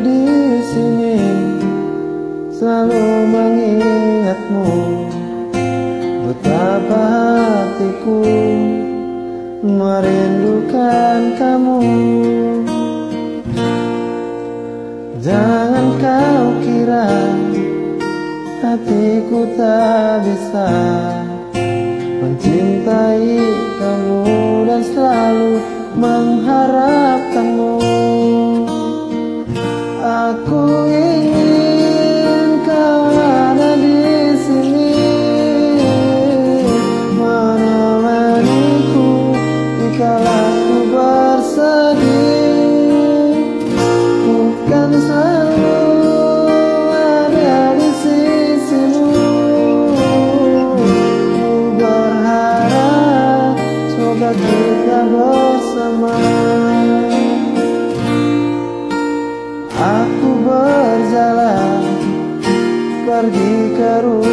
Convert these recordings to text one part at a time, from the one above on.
di sini selalu mengingatmu. Betapa hatiku merindukan kamu. Jangan kau kira hatiku tak bisa mencintai kamu dan selalu mengharap quero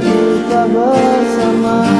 kita bersama.